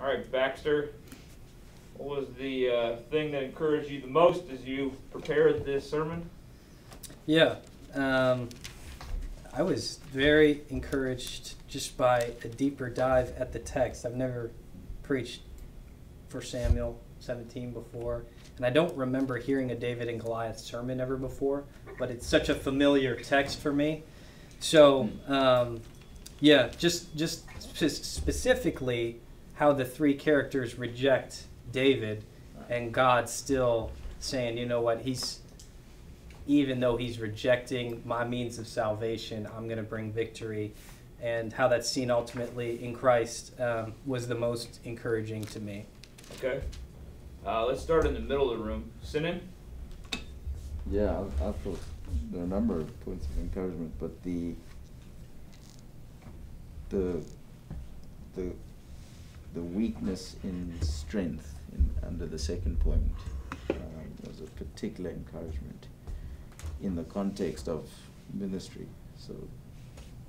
All right, Baxter. What was the uh, thing that encouraged you the most as you prepared this sermon? Yeah, um, I was very encouraged just by a deeper dive at the text. I've never preached First Samuel 17 before, and I don't remember hearing a David and Goliath sermon ever before, but it's such a familiar text for me. So, um, yeah, just just specifically how the three characters reject David, and God still saying, you know what, he's even though he's rejecting my means of salvation, I'm going to bring victory. And how that's seen ultimately in Christ um, was the most encouraging to me. Okay. Uh, let's start in the middle of the room. Sinan? Yeah, I, I thought there are a number of points of encouragement, but the the the the weakness in strength in, under the second point um, was a particular encouragement in the context of ministry. So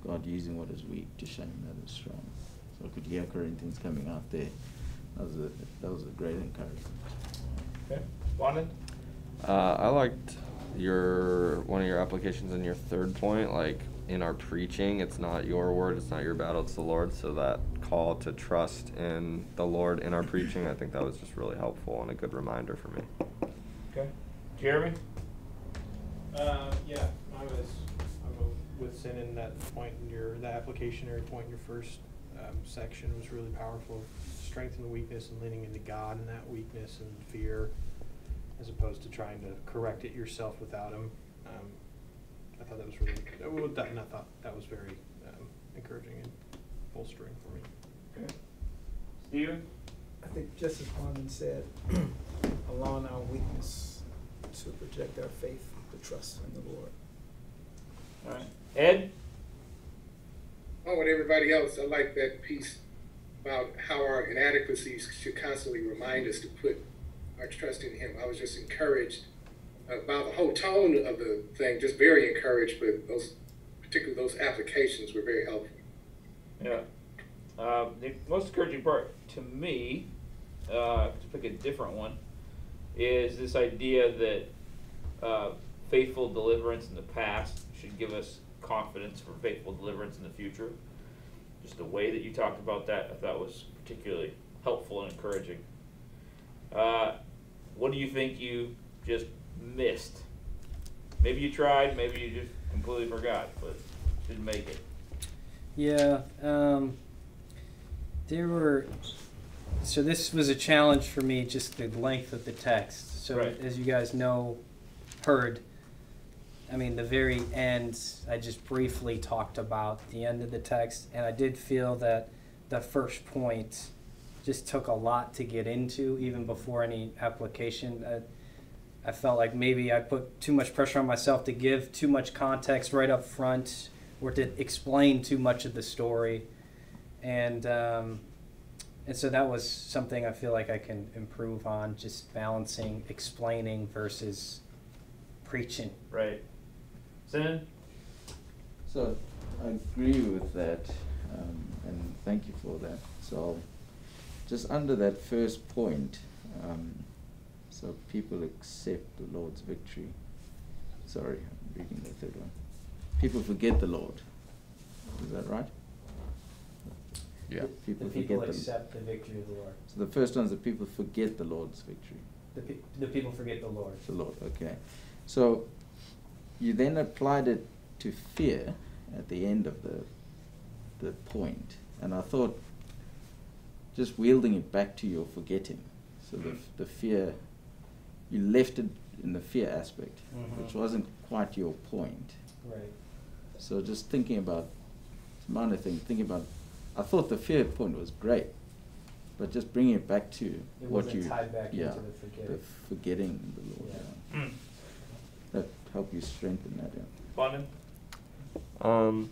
God using what is weak to shame that is strong. So I could hear Corinthians coming out there. That was a that was a great encouragement. Okay. Bonin? Uh, I liked your one of your applications in your third point, like in our preaching, it's not your word, it's not your battle, it's the Lord. So that call to trust in the Lord in our preaching, I think that was just really helpful and a good reminder for me. Okay. Jeremy? Uh, yeah, I was, I go with Sinan that point in your, the applicationary point in your first, um, section was really powerful. Strength and weakness and leaning into God in that weakness and fear, as opposed to trying to correct it yourself without Him. Um, I thought that was really, well, that, and I thought that was very, um, encouraging and bolstering for me. Okay. Steven? I think just as London said, allowing our weakness to project our faith, to trust in the Lord. All right. Ed? Oh, with everybody else, I like that piece about how our inadequacies should constantly remind us to put our trust in Him. I was just encouraged about the whole tone of the thing, just very encouraged, but those, particularly those applications were very helpful. Yeah. Uh, the most encouraging part to me, uh, to pick a different one, is this idea that uh, faithful deliverance in the past should give us confidence for faithful deliverance in the future. Just the way that you talked about that, I thought was particularly helpful and encouraging. Uh, what do you think you just missed? Maybe you tried, maybe you just completely forgot, but didn't make it. Yeah, um, there were. So this was a challenge for me, just the length of the text. So Right. as you guys know, heard. I mean, the very end. I just briefly talked about the end of the text, and I did feel that the first point just took a lot to get into, even before any application. I, I felt like maybe I put too much pressure on myself to give too much context right up front or to explain too much of the story. And um, and so that was something I feel like I can improve on, just balancing explaining versus preaching. Right. Sin? So I agree with that, um, and thank you for that. So just under that first point, um, so people accept the Lord's victory. Sorry, I'm reading the third one. People forget the Lord. Is that right? Yeah. People the forget people the accept the victory of the Lord. So the first one is that people forget the Lord's victory. The, pe- the people forget the Lord. The Lord, okay. So you then applied it to fear at the end of the the point, and I thought just wielding it back to your forgetting. So the the fear, you left it in the fear aspect, Mhm. which wasn't quite your point. Right. So just thinking about it's a minor thing, thinking about, I thought the fear point was great, but just bringing it back to It what you, tied back yeah, into the forgetting. forgetting the Lord. Yeah. yeah. Mm. That help you strengthen that. Yeah. Bonin? Um,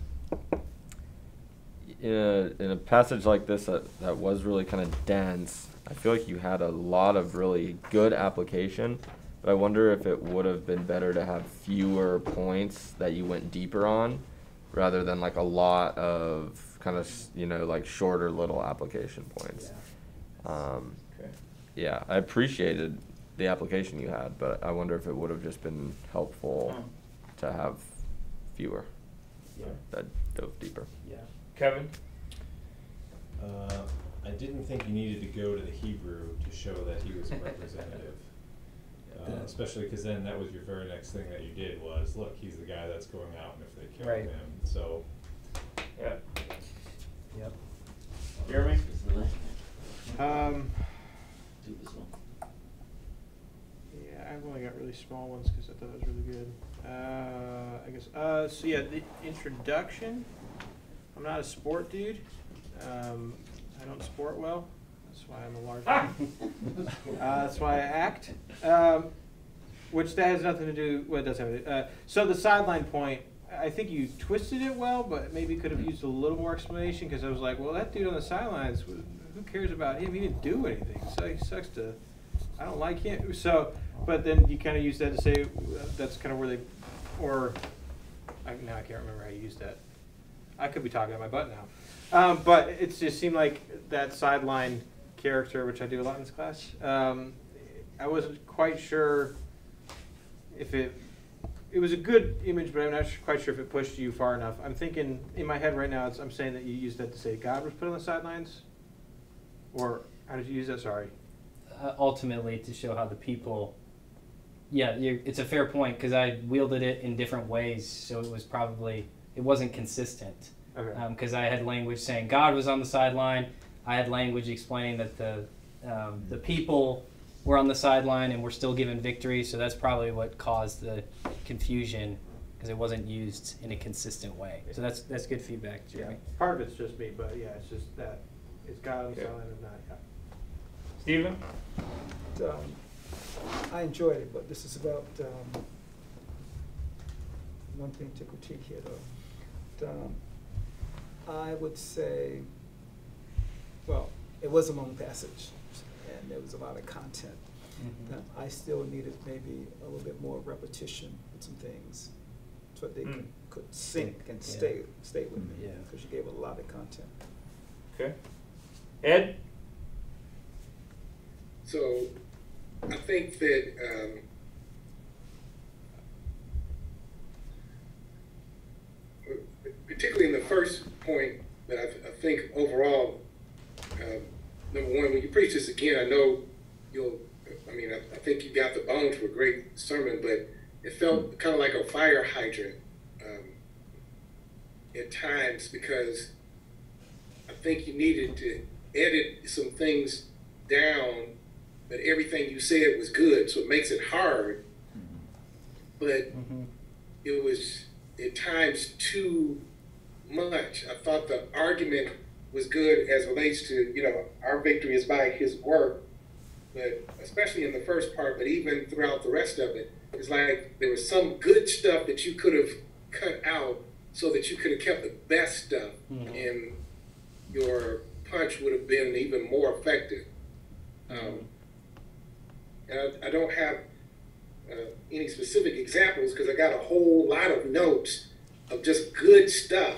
in a, in a passage like this that, that was really kind of dense, I feel like you had a lot of really good application, but I wonder if it would have been better to have fewer points that you went deeper on rather than like a lot of kind of, you know, like shorter little application points. Um, Okay. yeah, I appreciated the application you had, but I wonder if it would have just been helpful to have fewer Yeah. that dove deeper. Yeah. Kevin? Uh, I didn't think you needed to go to the Hebrew to show that he was a representative. Uh, especially because then that was your very next thing that you did was, look, he's the guy that's going out and if they kill Right. him, so. Yeah. Yep. Jeremy? Um, yeah, I've only got really small ones because I thought it was really good. Uh, I guess, uh, so yeah, the introduction, I'm not a sport dude. Um, I don't sport well. That's why I'm a large. uh, that's why I act. Um, which that has nothing to do. Well, it does have. Uh, so the sideline point, I think you twisted it well, but maybe could have used a little more explanation because I was like, well, that dude on the sidelines, who cares about him? He didn't do anything. So he sucks to. I don't like him. So, but then you kind of use that to say uh, that's kind of where they, or, I, now I can't remember how you used that. I could be talking out my butt now. Um, but it just seemed like that sideline character, which I do a lot in this class. Um, I wasn't quite sure if it. It was a good image, but I'm not quite sure if it pushed you far enough. I'm thinking in my head right now. It's, I'm saying that you used that to say God was put on the sidelines, or how did you use that? Sorry. uh, ultimately to show how the people yeah it's a fair point because i wielded it in different ways so it was probably it wasn't consistent Okay. because i had language saying god was on the sideline i had language explaining that the um, the people were on the sideline and were still given victory so that's probably what caused the confusion because it wasn't used in a consistent way so that's that's good feedback yeah. Part of it's just me, but yeah, it's just that it's God on the Okay. sideline and not. Yeah. Stephen? Um, I enjoyed it, but this is about, um, one thing to critique here though. Um, I would say, well, it was a long passage and there was a lot of content. Mhm. Um, I still needed maybe a little bit more repetition with some things, so that they Mm. could, could sink and Yeah. stay, stay with me. Yeah. Because you gave a lot of content. Okay. Ed? So I think that um, particularly in the first point that I, I think overall, uh, number one, when you preach this again, I know you'll. I mean, I, I think you got the bones for a great sermon, but it felt kind of like a fire hydrant um, at times because I think you needed to edit some things down, but everything you said was good, so it makes it hard. But Mhm. it was at times too much. I thought the argument was good as relates to, you know, our victory is by his work, but especially in the first part, but even throughout the rest of it, it's like there was some good stuff that you could have cut out so that you could have kept the best stuff Mhm. and your punch would have been even more effective. Um, and I, I don't have uh, any specific examples because I got a whole lot of notes of just good stuff.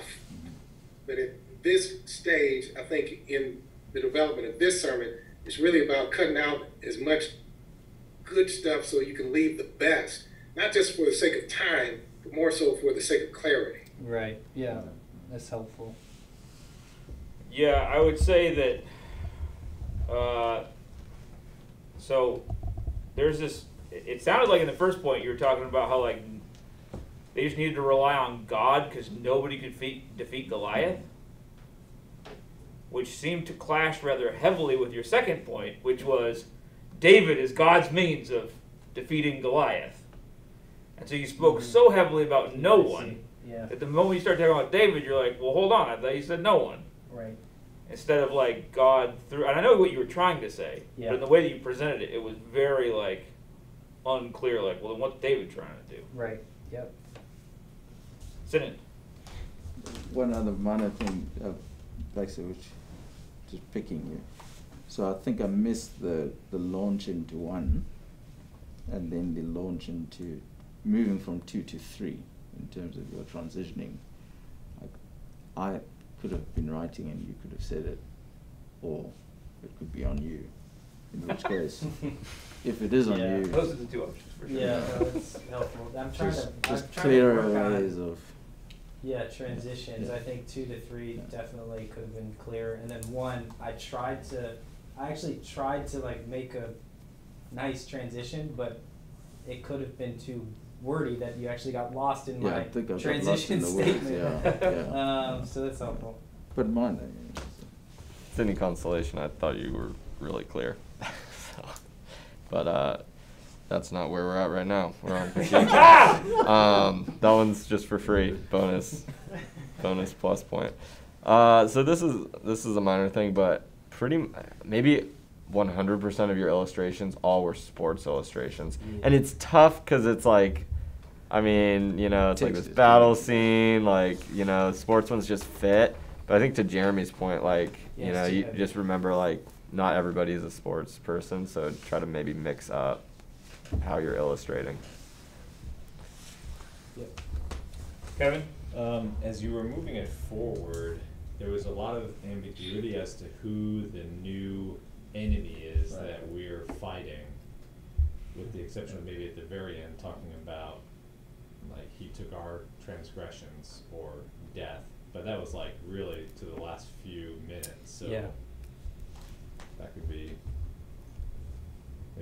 But at this stage, I think in the development of this sermon, it's really about cutting out as much good stuff so you can leave the best, not just for the sake of time, but more so for the sake of clarity. right yeah that's helpful Yeah, I would say that. Uh, so there's this. It it sounded like in the first point you were talking about how like they just needed to rely on God because nobody could defeat defeat Goliath, which seemed to clash rather heavily with your second point, which was David is God's means of defeating Goliath, and so you spoke Mhm. so heavily about no one yeah that the moment you start talking about David, you're like, well, hold on, I thought you said no one right instead of like God through. And I know what you were trying to say, Yeah. but in the way that you presented it, it was very like unclear. Like, well, then what's David trying to do? right yep Sin One other minor thing, uh, like I said, which just picking you. So I think I missed the, the launch into one, and then the launch into moving from two to three in terms of your transitioning. I, I could have been writing and you could have said it, or it could be on you. In which case, if it is on Yeah. you, Those are the two options for sure. Yeah, no, it's helpful. I'm trying just, to, I'm just trying to clearer work on, ways of. Yeah, transitions. Yeah. I think two to three Yeah. definitely could have been clearer. And then one, I tried to, I actually tried to like make a nice transition, but it could have been too wordy that you actually got lost in Yeah, my I think I got lost transition in the words, statement. yeah, yeah. um, so that's helpful. But mine, I If it's any consolation, I thought you were really clear. so, but uh, that's not where we're at right now. We're on um, that one's just for free. Bonus, bonus plus point. Uh, so this is this is a minor thing, but pretty maybe 100% of your illustrations all were sports illustrations, and it's tough because it's like. I mean, you know, it's like this battle scene, like, you know, sports ones just fit. But I think to Jeremy's point, like, you know, you yeah. just remember, like, not everybody is a sports person, so try to maybe mix up how you're illustrating. Yep. Kevin? Um, as you were moving it forward, there was a lot of ambiguity as to who the new enemy is Right. that we're fighting. With the exception of maybe at the very end talking about like he took our transgressions or death. But that was like really to the last few minutes, so Yeah. that could be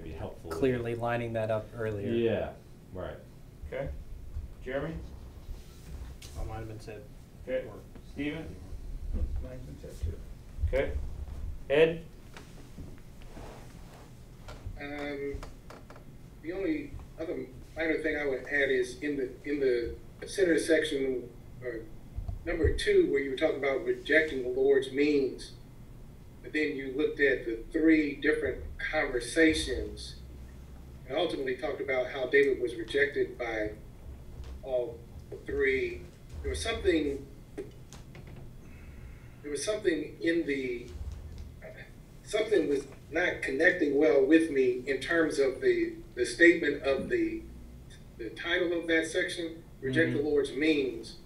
maybe helpful. Clearly lining that up earlier. Yeah, right. Okay. Jeremy? I might have been said. Okay. or- Steven? Mine's been said too. Okay. Ed? Um, the only other minor thing I would add is in the, in the center section, or number two, where you were talking about rejecting the Lord's means, but then you looked at the three different conversations and ultimately talked about how David was rejected by all three. There was something, there was something in the, something was not connecting well with me in terms of the, the statement of the, the title of that section, Reject the Mhm. Lord's Means,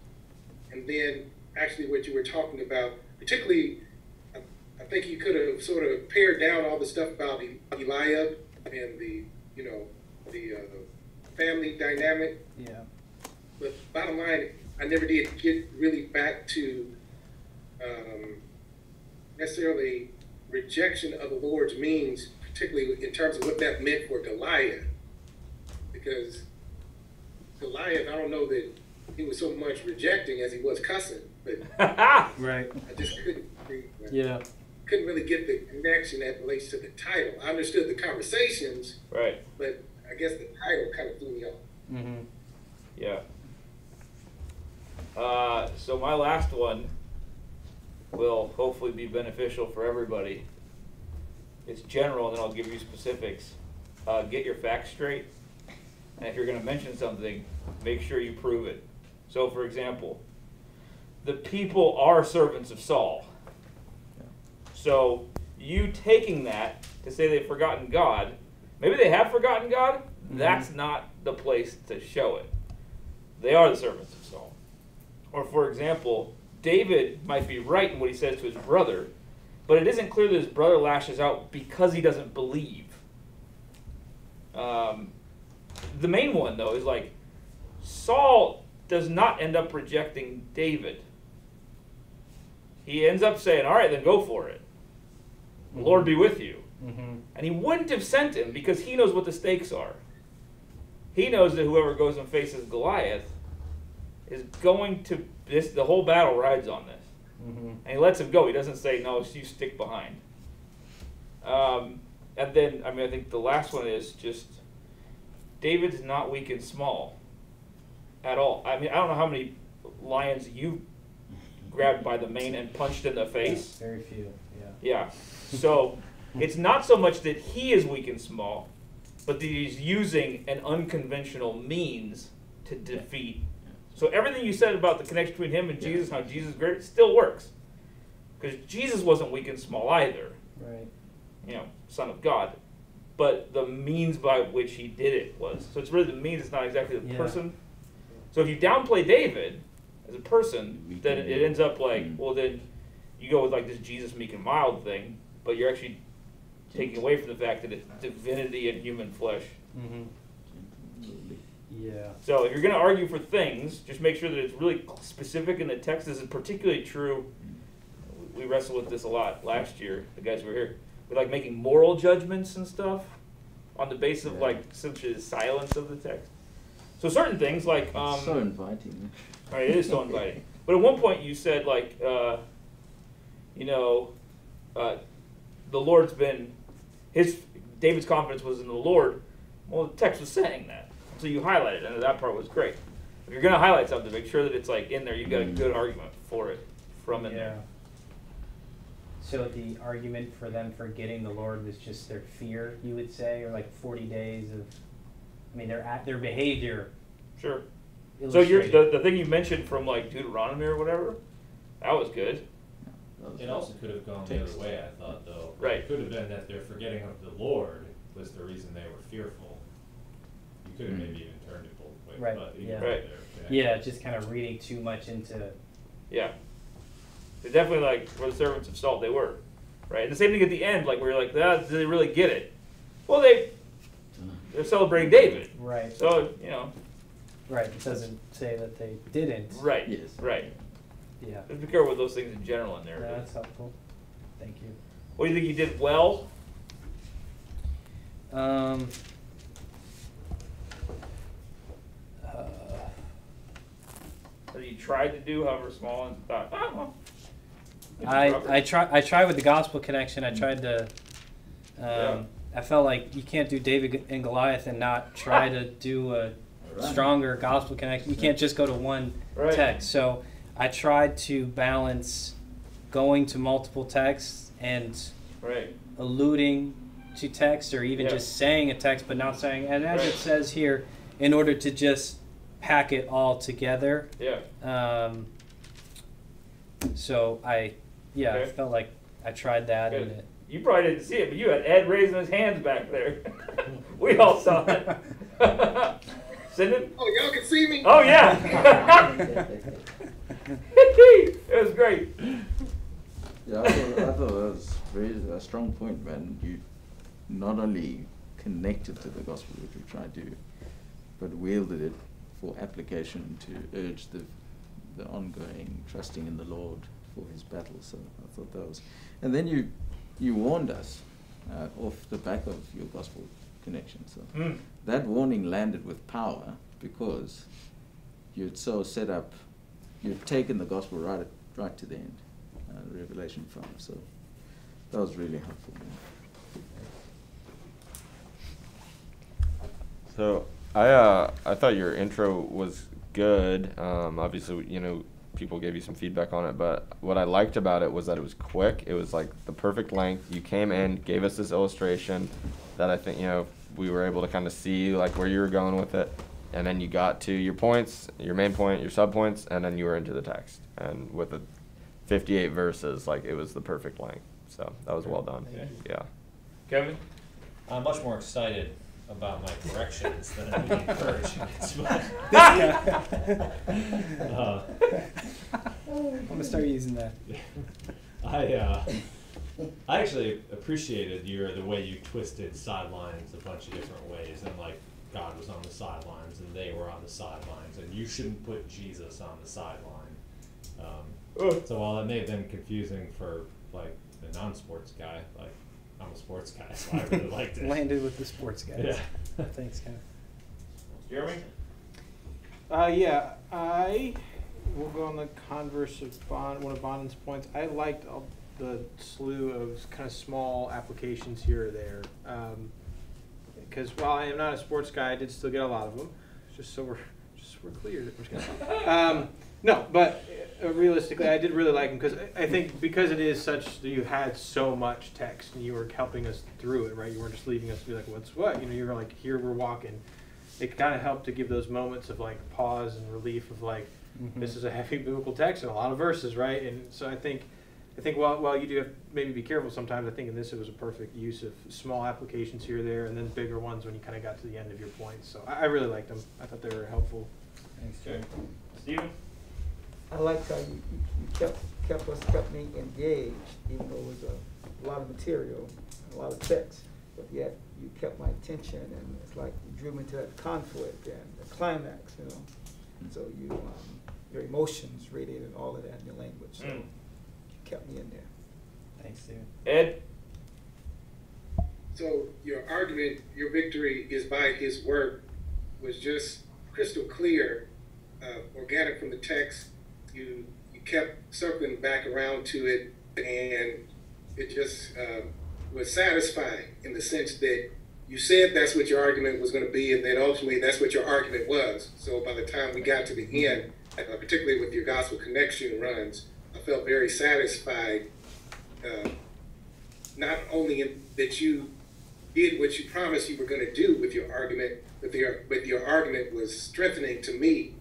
and then actually what you were talking about, particularly, think you could have sort of pared down all the stuff about E- Eliab and the, you know, the, uh, family dynamic, Yeah. but bottom line, I never did get really back to um, necessarily rejection of the Lord's means, particularly in terms of what that meant for Goliath. Because Goliath, I don't know that he was so much rejecting as he was cussing, but Right. I just couldn't Yeah. Couldn't really get the connection that relates to the title. I understood the conversations, Right. but I guess the title kind of threw me off. Mm-hmm. Yeah. Uh, so my last one will hopefully be beneficial for everybody. It's general, and then I'll give you specifics. Uh, get your facts straight, and if you're going to mention something, make sure you prove it. So, for example, the people are servants of Saul. So, you taking that to say they've forgotten God, maybe they have forgotten God, that's not the place to show it. They are the servants of Saul. Or, for example, David might be right in what he says to his brother, but it isn't clear that his brother lashes out because he doesn't believe. Um, the main one, though, is like Saul does not end up rejecting David. He ends up saying, All right, then go for it. Lord be with you. Mm-hmm. And he wouldn't have sent him because he knows what the stakes are. He knows that whoever goes and faces Goliath is going to this the whole battle rides on this. Mm-hmm. And he lets him go. He doesn't say, No, you stick behind. Um, and then I mean I think the last one is just David's not weak and small at all. I mean I don't know how many lions you grabbed by the mane and punched in the face. Very few. Yeah. Yeah. So it's not so much that he is weak and small, but that he's using an unconventional means to defeat. So everything you said about the connection between him and Yeah. Jesus, how Jesus is great, still works. Because Jesus wasn't weak and small either, Right. you know, Son of God. But the means by which he did it was. So it's really the means, it's not exactly the Yeah. person. So if you downplay David as a person, then it, it ends up like, Mm. well, then you go with like this Jesus meek and mild thing, but you're actually taking away from the fact that it's divinity and human flesh. Mm-hmm. Yeah. So if you're going to argue for things, just make sure that it's really specific in the text. This is particularly true. We wrestled with this a lot last year. The guys who were here, we like making moral judgments and stuff on the basis of like such the silence of the text. So certain things like um, It's so inviting. Right, it is so inviting. But at one point you said like, uh, you know, uh, the Lord's been his David's confidence was in the Lord. Well, the text was saying that, so you highlighted, it, and that part was great. If you're gonna highlight something, make sure that it's like in there. You've got a Mm. good argument for it from in there. So the argument for them forgetting the Lord was just their fear, you would say, or like forty days of, I mean, their act, their behavior Sure. So you're the, the thing you mentioned from like Deuteronomy or whatever, that was good. That was It also could have gone the other way, I thought, though. Right. It could have been that their forgetting of the Lord was the reason they were fearful. You could have Mm. maybe even turned it both ways, Right, but yeah. Right. they're- Yeah, just kind of reading too much into, Yeah. They're definitely like were the servants of Saul they were. Right? And the same thing at the end, like we were like, ah, did they really get it? Well they they're celebrating David. right, So, you know, right, it doesn't say that they didn't. right. Yes. Right. Yeah, Just be careful with those things in general in there. Yeah, that's helpful, thank you. What do you think you did well? Um. uh, That you tried to do, however small, and thought, ah, well. I. I try I tried with the gospel connection. I tried to. Um, Yeah. I felt like you can't do David and Goliath and not try to do a Right. stronger gospel connection. You can't just go to one Right. text. So I tried to balance going to multiple texts and Right. alluding to text or even Yeah. just saying a text but not saying and as Right. it says here in order to just pack it all together Yeah. um, so I, yeah, I felt like I tried that and it. You probably didn't see it, but you had Ed raising his hands back there. we all saw it. Send it. Oh, y'all can see me? Oh yeah. It was great. Yeah, I thought, I thought that was very a strong point, man. You not only connected to the gospel, which we tried to, but wielded it for application to urge the the ongoing trusting in the Lord for His battle. So I thought that was, and then you you warned us uh, off the back of your gospel connection. So Mm. that warning landed with power because you'd so set up, you'd taken the gospel right at, right to the end, uh, Revelation five. So that was really helpful. So I uh, I thought your intro was good. Um, obviously, you know, people gave you some feedback on it, but what I liked about it was that it was quick. It was like the perfect length. You came in, gave us this illustration that I think you know we were able to kind of see like where you were going with it, and then you got to your points, your main point, your sub points, and then you were into the text. And with the 58 verses, like it was the perfect length. So that was well done. Okay. Yeah. Kevin. I'm much more excited about my corrections than I'm being encouraged. uh, I'm gonna start using that. I uh, I actually appreciated your the way you twisted sidelines a bunch of different ways, and like God was on the sidelines and they were on the sidelines, and you shouldn't put Jesus on the sideline. Um, so while it may have been confusing for like the non-sports guy, like I'm a sports guy, so I really liked it. Landed with the sports guys. Yeah. Thanks, Ken. Jeremy. Uh, yeah, I will go on the converse of Bon, one of Bonan's points. I liked all the slew of kind of small applications here or there. Um, because while I am not a sports guy, I did still get a lot of them. Just so we're just so we're clear. That we're um, no, but uh, realistically, I did really like them because I I think because it is such that you had so much text and you were helping us through it, right? You weren't just leaving us to be like, "What's what?" You know, you were like, "Here we're walking." It kind of helped to give those moments of like pause and relief of like, Mhm. this is a heavy biblical text and a lot of verses, right? And so I think, I think while, while you do have maybe be careful sometimes, I think in this it was a perfect use of small applications here or there, and then bigger ones when you kind of got to the end of your points. So I, I really liked them. I thought they were helpful. Thanks, Okay. Jeremy. Steven. I liked how you, you you kept, kept us, kept me engaged, even though it was a a lot of material, a lot of text, but yet you kept my attention and it's like you drew me to that conflict and the climax, you know. And So you, um, your emotions radiated all of that in your language, so Mm. You kept me in there. Thanks, David. Ed? So your argument, your victory is by his work was just crystal clear, uh, organic from the text. You you kept circling back around to it, and it just uh, was satisfying in the sense that you said that's what your argument was going to be, and then ultimately that's what your argument was. So by the time we got to the end, uh, particularly with your gospel connection runs, I felt very satisfied. Uh, not only in, that you did what you promised you were going to do with your argument, but your but your argument was strengthening to me.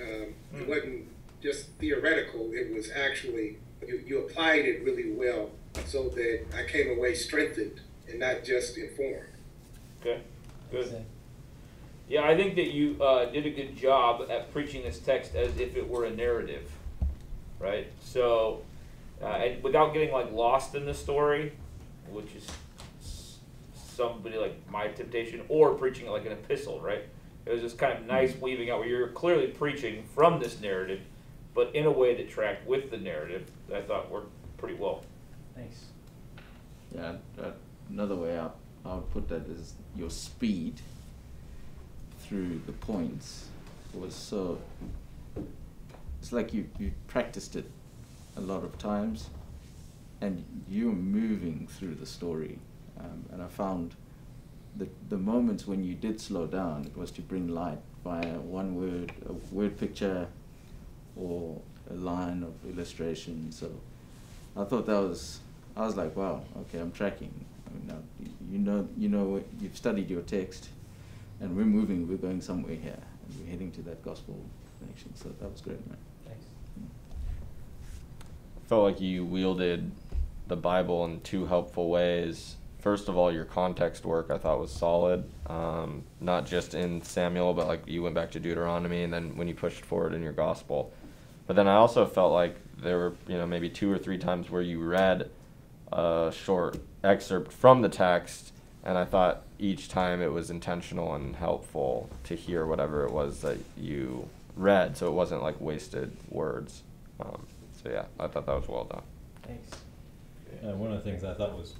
Um, It Mm. wasn't just theoretical; it was actually you, you applied it really well, so that I came away strengthened and not just informed. Okay, Thanks, good. Yeah, I think that you uh, did a good job at preaching this text as if it were a narrative, right? So, uh, and without getting like lost in the story, which is somebody like my temptation, or preaching it like an epistle, right? It was just kind of nice weaving out where you're clearly preaching from this narrative, but in a way that tracked with the narrative that I thought worked pretty well. Thanks. Yeah, uh, another way I, I would put that is your speed through the points was so. It's like you, you practiced it a lot of times and you're moving through the story. Um, and I found that the moments when you did slow down, it was to bring light via one word, a word picture, or a line of illustration. So I thought that was, I was like, wow, okay, I'm tracking. I mean, now, you know, you know, you've studied your text, and we're moving, we're going somewhere here, and we're heading to that gospel connection. So that was great, man. Felt like you wielded the Bible in two helpful ways. First of all, your context work I thought was solid, um, not just in Samuel, but like you went back to Deuteronomy, and then when you pushed forward in your gospel. But then I also felt like there were, you know, maybe two or three times where you read a short excerpt from the text, and I thought each time it was intentional and helpful to hear whatever it was that you read, so it wasn't like wasted words. Um, so yeah, I thought that was well done. Thanks. Uh, one of the things I thought was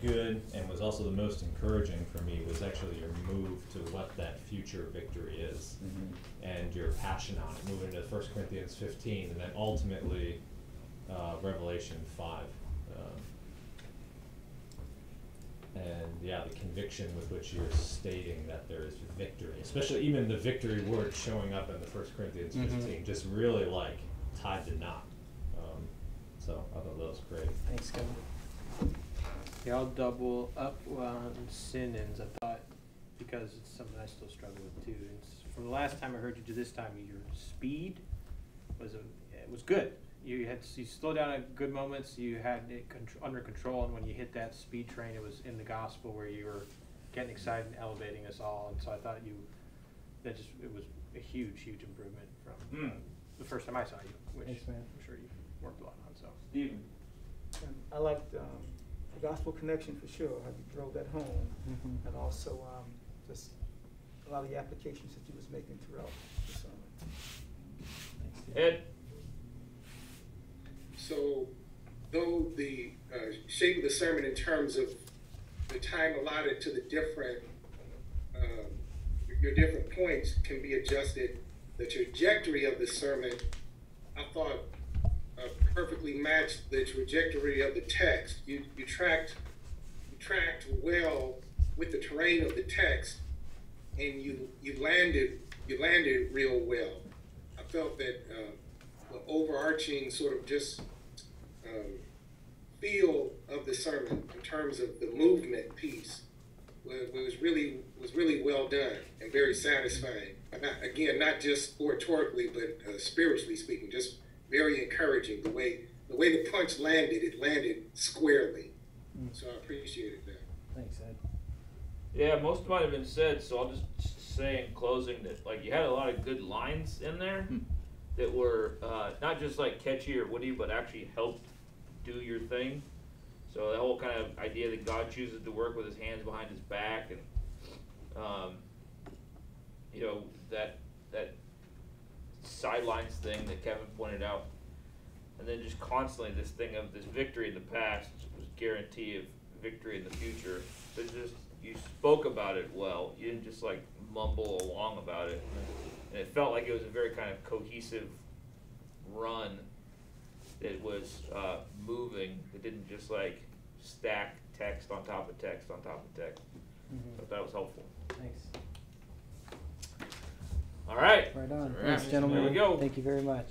good and was also the most encouraging for me was actually your move to what that future victory is and your passion on it, moving to First Corinthians 15 and then ultimately uh, Revelation 5. Um, and yeah, the conviction with which you're stating that there is victory, especially even the victory word showing up in the First Corinthians Mhm. 15, just really like tied the knot. So I thought that was great. Thanks, Kevin. Yeah, I'll double up on synonyms. I thought because it's something I still struggle with too. And s- from the last time I heard you to this time, your speed was a, it was good. You had you slowed down at good moments. You had it contr- under control, and when you hit that speed train, it was in the gospel where you were getting excited and elevating us all. And so I thought you that just it was a huge, huge improvement from Mm. uh, the first time I saw you, which Thanks, man. I'm sure you worked a lot on. So. Steven? And I liked um, the gospel connection for sure, how you drove that home, Mhm. and also um, just a lot of the applications that you was making throughout the sermon. Thanks, Ed? So, though the uh, shape of the sermon in terms of the time allotted to the different, um, your different points can be adjusted, the trajectory of the sermon, I thought, uh, perfectly matched the trajectory of the text. You you tracked you tracked well with the terrain of the text, and you you landed you landed real well. I felt that uh, the overarching sort of just um, feel of the sermon in terms of the movement piece was, was really was really well done and very satisfying. Not, again, not just oratorically, but uh, spiritually speaking, just very encouraging. The way the way the punch landed, it landed squarely. So I appreciated that. Thanks, Ed. Yeah, most might have been said, so I'll just say in closing that like you had a lot of good lines in there Hmm. that were uh, not just like catchy or witty, but actually helped do your thing. So the whole kind of idea that God chooses to work with his hands behind his back and, um, you know, that, that sidelines thing that Kevin pointed out. And then just constantly this thing of this victory in the past was guarantee of victory in the future. But just, you spoke about it well. You didn't just like mumble along about it. And it felt like it was a very kind of cohesive run that was uh, moving. It didn't just like stack text on top of text on top of text. Mhm. So that was helpful. Thanks. All right. Right on. Thanks, gentlemen. There we go. Thank you very much.